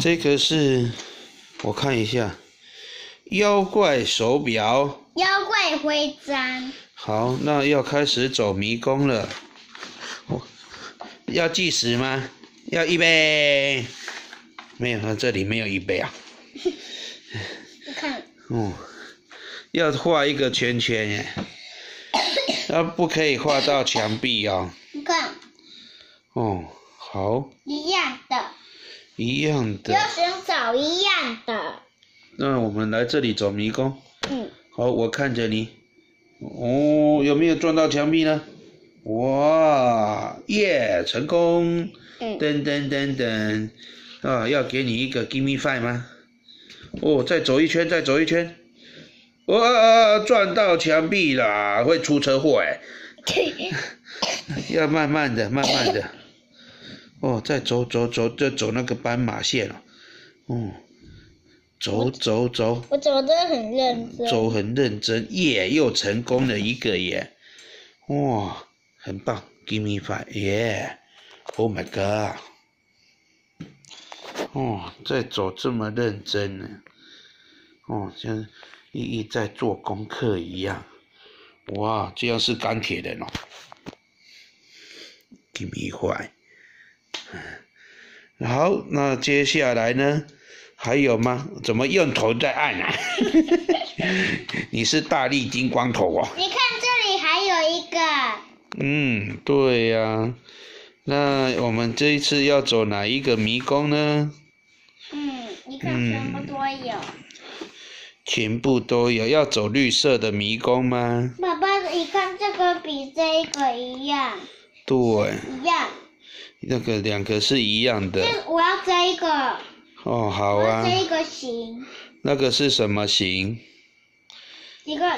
这个是，我看一下，妖怪手表。妖怪徽章。好，那要开始走迷宫了。我要计时吗？要预备？没有，这里没有预备啊。你看。哦，要画一个圈圈耶。那，不可以画到墙壁哦。你看。哦，好。一样的。一样的，要寻找一样的。那我们来这里走迷宫。嗯。好，我看着你。哦，有没有撞到墙壁呢？哇，耶，成功！嗯。噔噔噔噔，啊，要给你一个 give me five 吗？哦，再走一圈，再走一圈。哇，撞到墙壁了，会出车祸哎。要慢慢的，慢慢的。哦，再走走走，就走那个斑马线了。哦，走走走。我走的很认真。走很认真，耶，又成功了一个耶！哇，很棒，Give me five，耶！Oh my god！哦，在走这么认真呢，哦，像一一在做功课一样。哇，这样是钢铁人哦。Give me five。好，那接下来呢？还有吗？怎么用头在按啊？你是大力金光头哦。你看这里还有一个。嗯，对呀。那我们这一次要走哪一个迷宫呢？嗯，你看全部都有。全部都有，要走绿色的迷宫吗？爸爸，你看这个比这个一样。对。一样。那个两个是一样的。我要这一个。哦，好啊。这一个形。那个是什么形？一个。